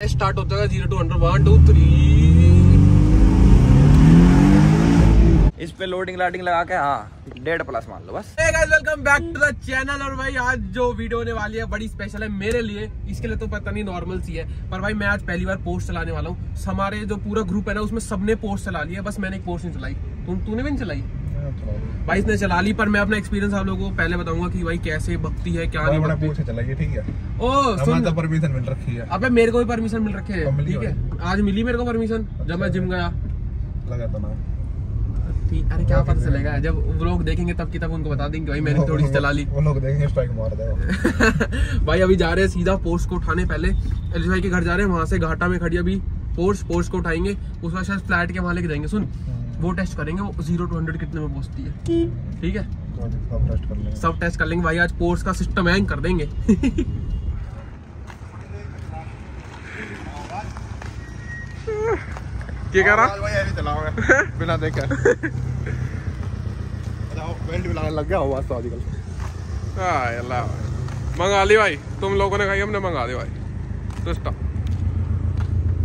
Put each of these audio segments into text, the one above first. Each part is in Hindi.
स्टार्ट होता है zero to hundred one two three. इस पे लोडिंग लाडिंग लगा के हाँ डेढ़ प्लस मान लो बस। Welcome back to the channel और भाई आज जो वीडियो होने वाली है बड़ी स्पेशल है मेरे लिए। इसके लिए तो पता नहीं नॉर्मल सी है पर भाई मैं आज पहली बार पोस्ट चलाने वाला हूँ। हमारे जो पूरा ग्रुप है ना उसमें सबने पोस्ट चला लिया बस मैंने एक पोस्ट नहीं चलाई। तुम तूने भी नहीं चलाई? भाई इसने चला ली पर मैं अपना एक्सपीरियंस आप लोगों को पहले बताऊँगा कि भाई कैसे भक्ति है क्या नहीं बड़ा भक्ति। पूछ चलाइए ठीक है? ओ सुन। तो परमिशन मिल रखी है। अबे मेरे को भी परमिशन मिल रखे है ठीक है? आज मिली मेरे को परमिशन जब मैं जिम गया। लगा तो ना ठीक अरे क्या पता चलेगा जब वो लोग देखेंगे तब की तब उनको बता देंगे भाई मैंने थोड़ी सी चला ली। वो लोग देखेंगे स्ट्राइक मार देगा भाई अभी जा रहे हैं सीधा पोस्ट को उठाने पहले। एलिस भाई के घर जा रहे हैं वहाँ से घाटा में खड़ी अभी पोस्ट पोस्ट को उठाएँगे। उसके शायद फ्लैट के वहाँ लेके जाएँगे सुन वो टेस्ट करेंगे वो ज़ीरो टू हंड्रेड कितने में पहुँचती है। ठीक है? सब टेस्ट कर लेंगे। सब टेस्ट कर लेंगे भाई आज पोस्ट का सिस्टम हैंग कर देंगे। क्या कह रहा? बिना देखे। बेल्ट भी लगाने लग गया हो तो आजकल। हाँ मंगा ली भाई। तुम लोगों ने खाई हमने मंगा दी भाई। सिस्टम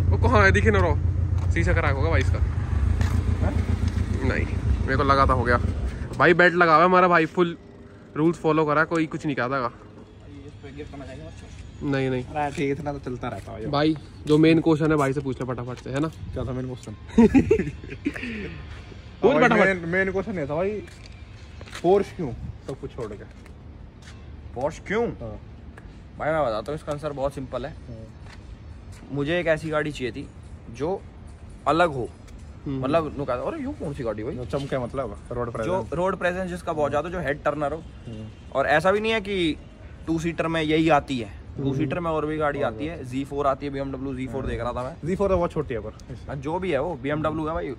वो कहाँ है? दिखे ना रो शीशा खराब होगा भाई इसका। नहीं। मेरे को लगा था हो गया। भाई बेल्ट लगा हुआ है हमारा भाई फुल रूल्स फॉलो करा कोई कुछ नहीं कहता नहीं नहीं। ठीक इतना तो चलता रहता है। भाई जो मेन क्वेश्चन है भाई से पूछ ले फटाफट से है ना? क्या था मेन क्वेश्चन बोल फटाफट। मेन क्वेश्चन ये था भाई फोर्स क्यों? सब कुछ छोड़ के। फोर्स क्यों? हाँ। भाई मैं बताता हूँ इसका आंसर बहुत सिंपल है। मुझे एक ऐसी गाड़ी चाहिए थी जो अलग हो। मतलब नु कहा अरे यूँ कौन सी गाड़ी भाई? चमके मतलब रोड पर जो रोड प्रेजेंस जिसका बहुत ज़्यादा जो हेड टर्नर हो। हम्म। और ऐसा भी नहीं है कि टू सीटर में यही आती है। टू सीटर में और भी गाड़ी आती है। जी फोर आती है बी एमडब्ल्यू जी फोर देख रहा था मैं। जी फोर तो बहुत छोटी है पर। हाँ, जो भी है वो बी एमडब्ल्यू है भाई।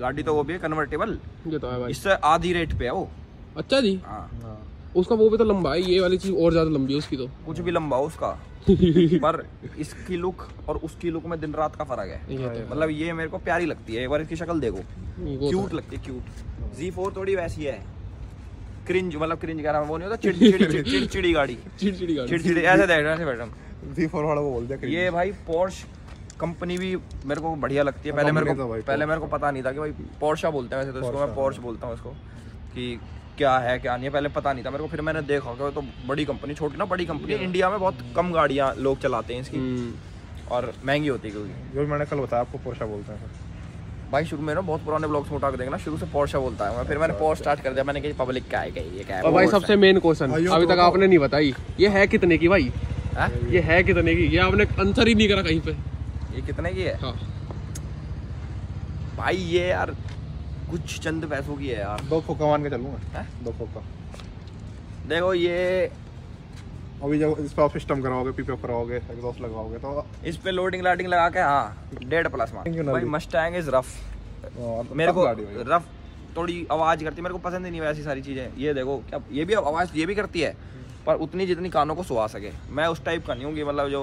गाड़ी तो वो भी है कन्वर्टेबल तो इससे आधी रेट पे है वो। अच्छा जी। हाँ। हाँ। उसका वो भी तो लंबा है ये वाली चीज़ और ज़्यादा लंबी है उसकी तो। कुछ भी लंबा उसका। पर इसकी लुक और उसकी लुक में दिन रात का फ़र्क है। तो है। मतलब ये मेरे को प्यारी लगती है एक बार इसकी शक्ल देखो। तो क्यूट लगती है क्यूट जी फोर थोड़ी वैसी है। क्रिंज मतलब क्रिंज कह रहा हूँ, वो नहीं होता चिड़चिड़ी चिड़चिड़ी गाड़ी। चिड़चिड़ी गाड़ी। चिड़चिड़ी ऐसे देख ऐसे बैठ। जी फोर वाला को बोल दिया ये भाई पोर्श कंपनी भी मेरे को बढ़िया लगती है। पहले मेरे तो को पहले मेरे को पता नहीं था कि भाई पोर्शा बोलते हैं वैसे तो इसको मैं पोर्श बोलता हूँ इसको कि क्या है क्या नहीं है पहले पता नहीं था मेरे को फिर मैंने देखा कि वो तो बड़ी कंपनी छोटी ना बड़ी कंपनी इंडिया में बहुत कम गाड़ियाँ लोग चलाते हैं इसकी। हम्म, और महँगी होती है क्योंकि। जो मैंने कल बताया आपको पोर्शा बोलते हैं। भाई शुरू में ना बहुत पुराने ब्लॉग्स में उठा के देखना शुरू से पोर्शा बोलता है। मैं फिर मैंने पोर्श स्टार्ट कर दिया मैंने कहा पब्लिक क्या है ये क्या है? और भाई सबसे मेन क्वेश्चन अभी तो तक आपने नहीं बताई ये है कितने की भाई? है। हाँ? ये है कितने की? ये आपने आंसर ही नहीं करा कहीं पे। ये कितने की है? हाँ। भाई ये यार कुछ चंद पैसों की है यार। दो खोखा मान के चलूँगा दो खोखा। देखो ये अभी जब इस पर आप सिस्टम कराओगे पीपे कराओगे एग्जॉस्ट लगाओगे तो इस पे लोडिंग लाडिंग लगा के हाँ डेढ़ प्लस मान भाई मस्टैंग इज़ रफ मेरे को रफ थोड़ी आवाज़ करती है मेरे को पसंद ही नहीं वैसी सारी चीज़ें। ये देखो क्या ये भी आवाज़ ये भी करती है पर उतनी जितनी कानों को सुहा सके। मैं उस टाइप का नहीं हूँ कि मतलब जो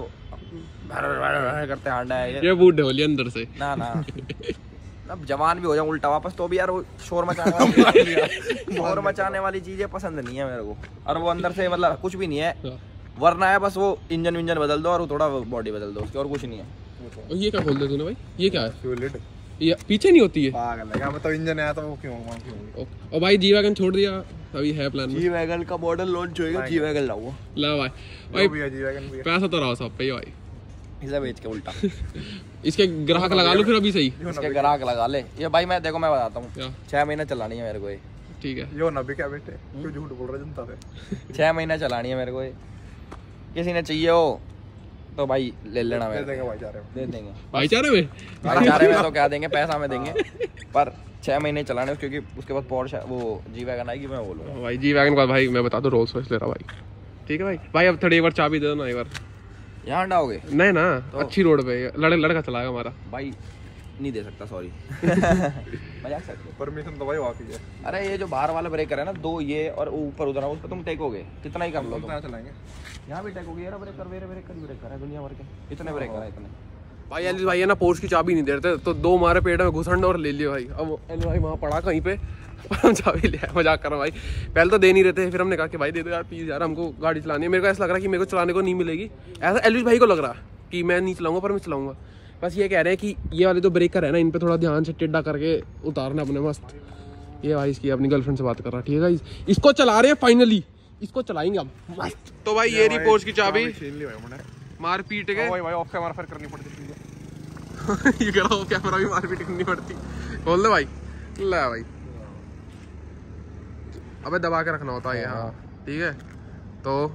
भर भर भर करते हांडा है ये। ये बूढ़े होली अंदर से। ना ना। अब जवान भी हो जाऊँ उल्टा वापस तो भी यार वो शोर मचाने वाली शोर मचाने वाली चीज़ें पसंद नहीं है मेरे को। और वो अंदर से मतलब कुछ भी नहीं है। हाँ। वरना है बस वो इंजन विंजन बदल दो और वो थोड़ा बॉडी बदल दो उसकी और कुछ नहीं है। और ये क्या खोल दे तूने भाई? ये क्या है? ये पीछे नहीं होती है पागल है क्या मतलब इंजन आया तो वो क्यों और भाई जी वैगन छोड़ दिया अभी है प्लान जी वैगन का मॉडल लॉन्च होएगा जी वैगन लाऊँगा ला भाई। भाई पैसा तो रहा सब पे भाई। इसे बेच के उल्टा। इसके ग्राहक लगा लो फिर अभी सही। इसके ग्राहक लगा ले। ये भाई मैं देखो मैं बताता हूँ। छह महीने चलानी है मेरे को ये। ठीक है। यो ना भी क्या बेटे? क्यों झूठ बोल रहे जनता से। छह महीने चलानी है मेरे को ये। किसी ने चाहिए हो तो भाई ले लेना दे मेरे देंगे भाई जा रहे दे देंगे। भाईचारे में? भाईचारे में तो क्या देंगे? पैसा में देंगे। पर छह महीने चलाने क्योंकि उसके बाद पॉर्श वो जी वैगन आएगी मैं बोलूँगा भाई जी वैगन का भाई मैं बता दूँ रोल्स रॉयस ले रहा भाई। ठीक है भाई। भाई अब थोड़ी एक बार चाबी दे दो ना एक बार। यहाँ डाओगे नहीं ना तो अच्छी रोड पे लड़ लड़का चलाएगा हमारा। भाई नहीं दे सकता सॉरी मज़ाक से परमिशन तो भाई वाकई है अरे ये जो बाहर वाला ब्रेकर है ना दो ये और ऊपर उधर उस पर तुम टेकोगे कितना ही कर लो तुम। चलाएँगे। यहाँ भी टेकोगे यार ब्रेकर मेरे ब्रेकर भी ब्रेकर है दुनिया भर के। इतने ब्रेकर है इतने। भाई एलिस भाई है ना पोर्स की चाबी नहीं देते तो दो हमारे पेट में घुसन और ले लियो भाई। अब एलिस भाई वहाँ पड़ा कहीं पे पर हम चाबी ले आए मज़ाक कर रहा हूँ भाई। पहले तो दे नहीं रहे थे फिर हमने कहा कि भाई दे दो यार प्लीज़ यार हमको गाड़ी चलानी है। मेरे को ऐसा लग रहा है कि मेरे को चलाने को नहीं मिलेगी। ऐसा एलिस भाई को लग रहा है कि मैं नहीं चलाऊँगा पर मैं चलाऊँगा। बस ये कह रहे हैं कि ये वाले जो ब्रेकर है ना इन पे थोड़ा ध्यान से टिड्डा करके उतारना अपने मस्त। ये भाई इसकी अपनी गर्लफ्रेंड से बात कर रहा ठीक है इसको चला रहे हैं फाइनली इसको चलाएँगे अब। मस्त तो भाई ये रही की चाबी। मार पीट के। भाई भाई ऑफ़ कैमरा फिर करनी पड़ती ये कह रहा हूँ कैमरा भी मार पीट करनी पड़ती बोल दे भाई ले भाई। अबे दबा के रखना होता है ये हाँ। ठीक है? तो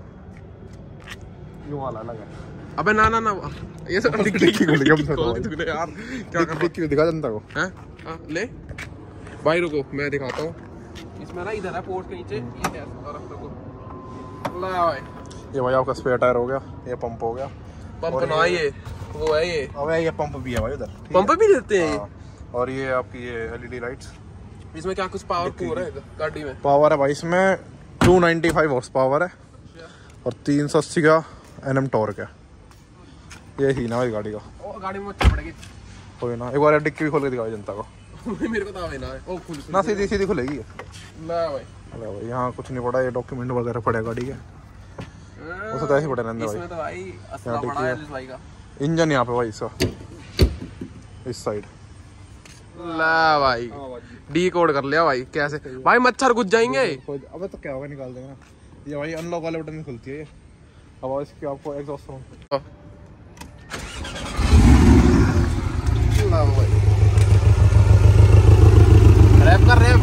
वाला अबे ना ना ना। ये सब हमने तो खोल। तूने यार क्या कर डिक्की दिखा जनता को। हैं? हाँ, ले। भाई रुको मैं दिखाता हूँ। इसमें ना इधर है पोर्ट के नीचे। ये है ला भाई। ये भाई आपका स्पेयर टायर हो गया ये पंप हो गया। पंप और ना ये- ये वो है ये। अब ये पंप भी है भाई उधर। पंप भी देते हैं? हाँ। और ये आपकी ये एलईडी लाइट्स इसमें क्या कुछ पावर पूर है गाड़ी में? पावर है भाई इसमें 295 हॉर्स पावर है। और 380 का एनएम टॉर्क है। ये ही ना भाई गाड़ी का। ओ गाड़ी में मच्छर पड़ेगी। कोई ना एक बार डिक्की भी खोल के दिखाओ जनता को। मेरे को तो आवे ना। ओ खुल ना सीधी सीधी खुलेगी। ला भाई। अरे भाई यहाँ कुछ नहीं पड़ा ये डॉक्यूमेंट वगैरह पड़े गाड़ी के। उसमें तो ऐसे पड़े रहने भाई इसमें तो भाई असला बड़ा है इस भाई का। इंजन यहाँ पे भाई इसका इस साइड। ला भाई। डी कोड कर लिया भाई कैसे? भाई मच्छर घुस जाएँगे। अब तो क्या होगा निकाल देंगे ना। ये भाई अनलॉक वाले बटन में खुलती है ये। अब इसकी आपको एग्जॉस्ट साउंड ला भाई रैप कर रैप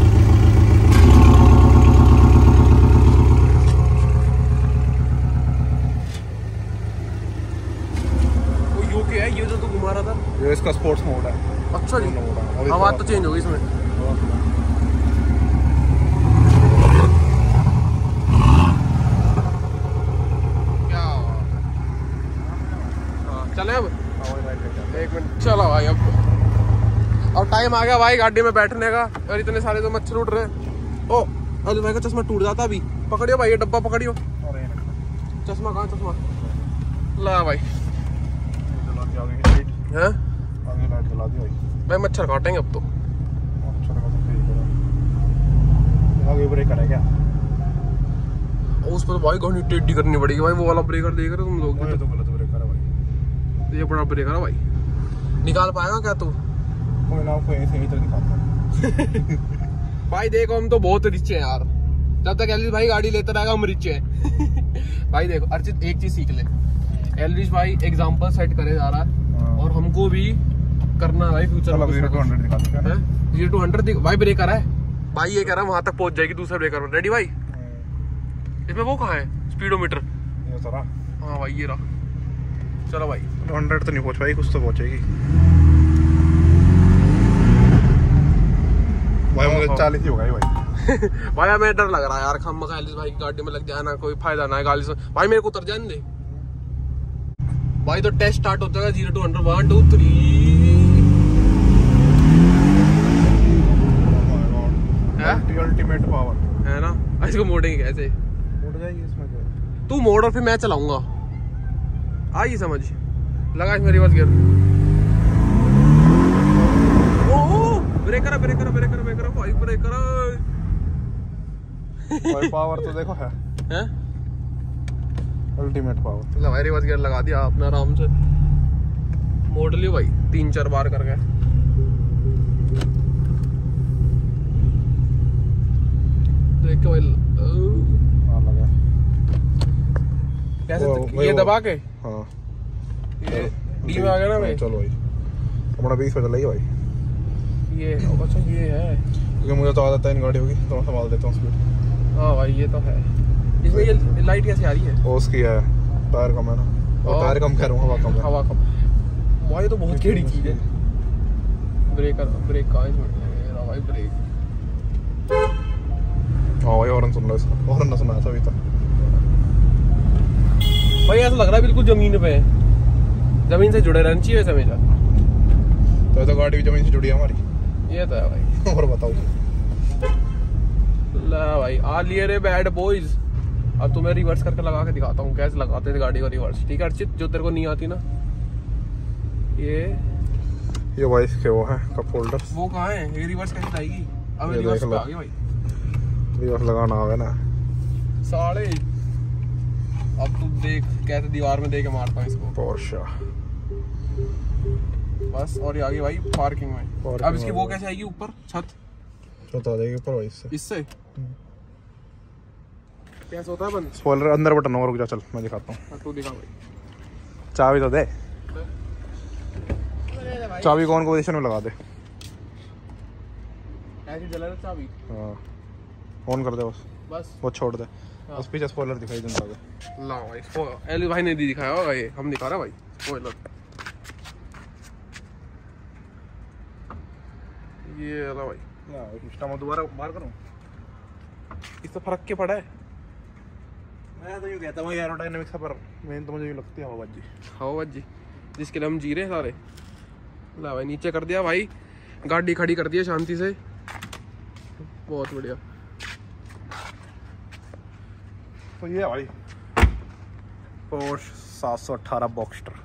वो यू के है ये जो तू घुमा रहा था ये इसका स्पोर्ट्स मोड है अच्छा जी दोनों मोड है। अभी आवाज़ तो चेंज होगी इसमें क्या हाँ, चले अब एक मिनट चलो भाई अब अब टाइम आ गया भाई गाड़ी में बैठने का। और इतने सारे तो मच्छर उड़ रहे हैं। ओ अरे भाई का चश्मा टूट जाता अभी? पकड़ियो भाई ये डब्बा पकड़ियो। चश्मा कहाँ चश्मा? ला भाई। हैं? भाई मच्छर काटेंगे अब तो। आगे ब्रेकर है क्या उस पर तो भाई घनी टेढ़ी करनी पड़ेगी भाई? वो वाला ब्रेकर देख रहे हो तुम लोग? तो गलत ब्रेकर है भाई। ये बड़ा ब्रेकर है भाई। निकाल पाएगा क्या तू? कोई ना आपको ऐसे इधर दिखाता हूँ भाई देखो हम तो बहुत रिच हैं यार। जब तक एलिस भाई गाड़ी लेता रहेगा हम रिच हैं। भाई देखो अर्चित एक चीज़ सीख ले। एलिस भाई एग्जांपल सेट करे जा रहा है हाँ। और हमको भी करना भाई फ्यूचर में ज़ीरो टू हंड्रेड हैं। भाई ब्रेकर है। भाई ये कह रहा है वहाँ तक पहुँच जाएगी दूसरे ब्रेकर में रेडी भाई? इसमें वो कहाँ है? स्पीडोमीटर हाँ भाई ये रहा। चलो भाई। हंड्रेड तो नहीं पहुँच पाएगी कुछ तो पहुंचेगी। भाई मुझे चालीस ही होगा ये भाई। भाई हमें डर लग रहा है यार खम एलिस भाई की गाड़ी में लग जाए ना कोई फ़ायदा ना है गाड़ी से। भाई मेरे को उतर जाने दे। भाई तो टेस्ट स्टार्ट होता है zero to hundred one two three ultimate power है? ना? इसको मोड़ेंगे कैसे? उड़ जाएगी इसमें तू मोड़ और फिर मैं चलाऊँगा। आई समझ। लगा इसमें रिवर्स गियर ओ ब्रेकर है ब्रेकर है ब्रेकर है ब्रेकर है भाई ब्रेकर है भाई पावर तो देखो है। हैं? अल्टीमेट पावर भाई रिवर्स गियर लगा दिया आपने आराम से। मोड़ लियो भाई तीन चार बार करके देख के भाई हाँ लगा। कैसे ये। दबा के? हाँ। ये डी में आ गया ना भाई? चलो भाई। अपना बीस चलाइए भाई। ये अच्छा ये है। क्योंकि मुझे तो आदत है इन गाड़ियों की तो मैं संभाल देता हूँ स्पीड हाँ भाई ये तो है। इसमें ये लाइट कैसे आ रही है? वो उसकी है टायर कम है ना। और हाँ। टायर कम कह रहा हूँ हवा कम है। हवा कम। भाई ये तो बहुत केड़ी चीज़ है। ब्रेकर ब्रेक कहाँ है इसमें भाई ब्रेक हाँ भाई हॉर्न सुन लो इसका। हॉर्न ना सुना था अभी तक। भाई ऐसा लग रहा है बिल्कुल ज़मीन पे है। ज़मीन से जुड़े रहना चाहिए वैसे हमेशा। तो तो गाड़ी भी ज़मीन से जुड़ी है हमारी। ये तो है भाई। और बताओ। ला भाई आ लिए रे बैड बॉयज़ अब तुम्हें रिवर्स करके लगा के दिखाता हूँ कैसे लगाते थे गाड़ी को रिवर्स ठीक है अर्चित जो तेरे को नहीं आती ना। ये ये भाई इसके वो है कप होल्डर वो कहाँ है? ये रिवर्स कैसे जाएगी? अब रिवर्स देख पे आ गई भाई। रिवर्स लगाना आवे ना। साढ़े अब तू देख कैसे दीवार में दे के मारता हूँ इसको। पोर्शा बस और ये आगे भाई पार्किंग में। Parking अब इसकी वो कैसे आएगी? ऊपर? छत? बता देगी ऊपर भाई इससे। इससे? कैसे होता है बंद? स्पॉइलर अंदर बटन होगा रुक जा चल मैं दिखाता हूँ। हाँ, तू दिखा भाई। चाबी तो दे। चाबी कौन को पोजीशन में लगा दे। ऐसे जला रहा चाबी? हाँ। ऑन कर दे बस। बस। वो छोड़ दे। बस पीछे स्पॉइलर दिखाई देता है ला भाई एली भाई ने दी दिखाया होगा ये हम दिखा रहा भाई स्पॉइलर ये वाला भाई। सिस्टम दोबारा बाहर करूँ? इससे फ़र्क के पड़ा है? मैं तो यूँ कहता हूँ एरोडाइनमिक्स पर मेन तो मुझे यूँ लगती है हवाबाजी जिसके लिए हम जी रहे हैं सारे। ला भाई नीचे कर दिया भाई। गाड़ी खड़ी कर दिया शांति से। बहुत बढ़िया। तो ये भाई। पोर्श सात सौ अट्ठारह बॉक्स्टर